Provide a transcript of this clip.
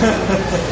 ハハハハ。